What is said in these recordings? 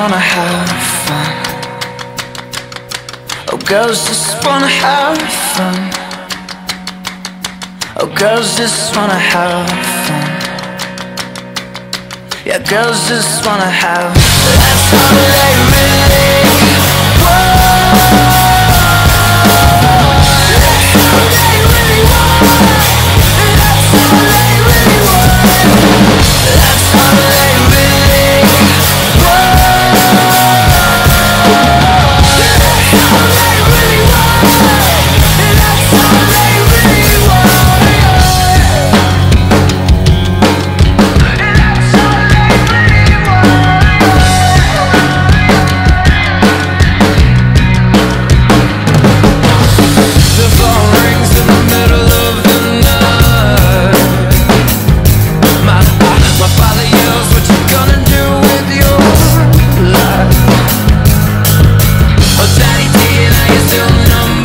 wanna have fun. Oh, girls just wanna have fun. Oh, girls just wanna have fun. Yeah, girls just wanna have. That's all they do you know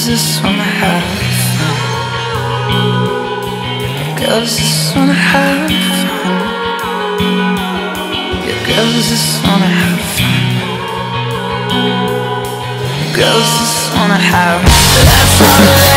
Girls just wanna have fun. Girls just wanna have fun. Yeah, girls just wanna have fun. Girls just wanna have. That's all